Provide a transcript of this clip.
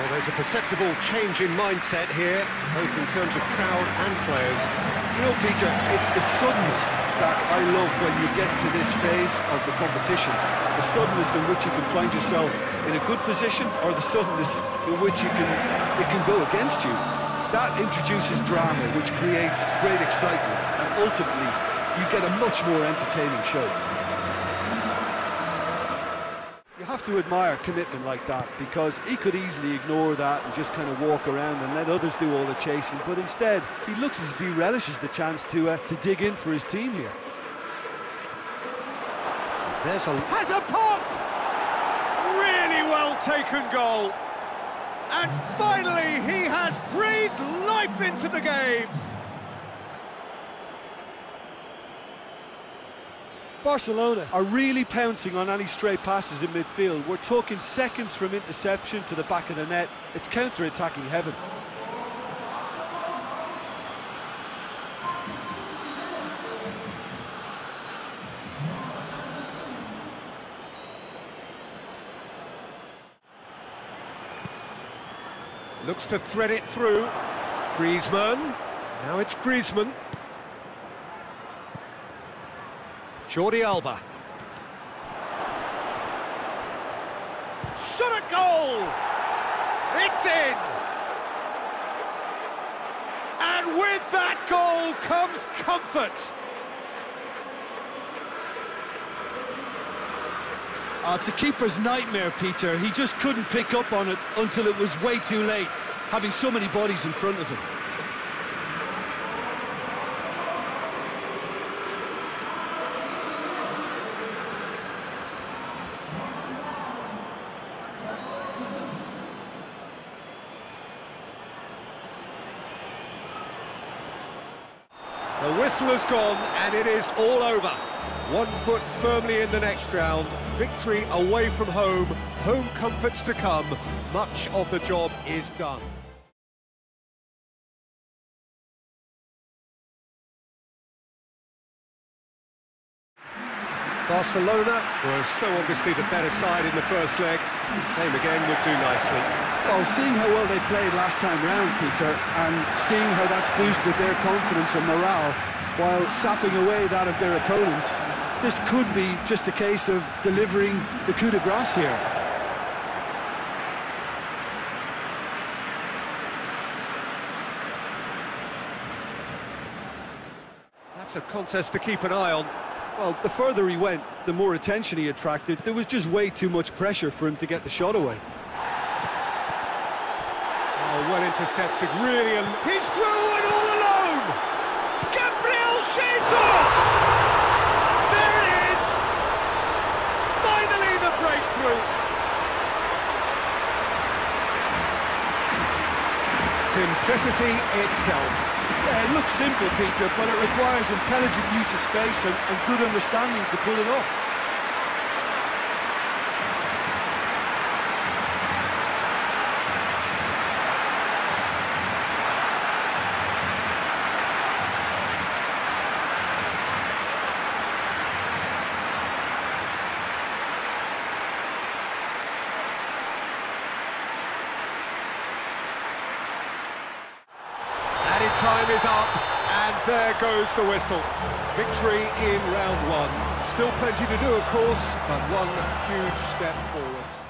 Well, there's a perceptible change in mindset here, both in terms of crowd and players. You know, Peter, it's the suddenness that I love when you get to this phase of the competition. The suddenness in which you can find yourself in a good position or the suddenness in which you can it can go against you. That introduces drama, which creates great excitement, and ultimately you get a much more entertaining show. You have to admire commitment like that because he could easily ignore that and just kind of walk around and let others do all the chasing. But instead, he looks as if he relishes the chance to uh, to dig in for his team here. There's a... Has a pop! Really well taken goal. And finally, he has breathed life into the game. Barcelona are really pouncing on any stray passes in midfield. We're talking seconds from interception to the back of the net. It's counter-attacking heaven. Looks to thread it through. Griezmann. Now it's Griezmann. Jordi Alba. Shot a goal! It's in! And with that goal comes comfort. Uh, it's a keeper's nightmare, Peter. He just couldn't pick up on it until it was way too late, having so many bodies in front of him. The whistle has gone and it is all over. One foot firmly in the next round. Victory away from home. Home comforts to come. Much of the job is done. Barcelona were so obviously the better side in the first leg. The same again would do nicely. Well, seeing how well they played last time round, Peter, and seeing how that's boosted their confidence and morale while sapping away that of their opponents, this could be just a case of delivering the coup de grace here. That's a contest to keep an eye on. Well, the further he went, the more attention he attracted. There was just way too much pressure for him to get the shot away. Oh, well intercepted, really. al- He's through and all alone! Gabriel Jesus! There it is! Finally the breakthrough! Simplicity itself. Yeah, it looks simple, Peter, but it requires intelligent use of space and, and good understanding to pull it off. Added time is up, and there goes the whistle. Victory in round one. Still plenty to do, of course, but one huge step forwards.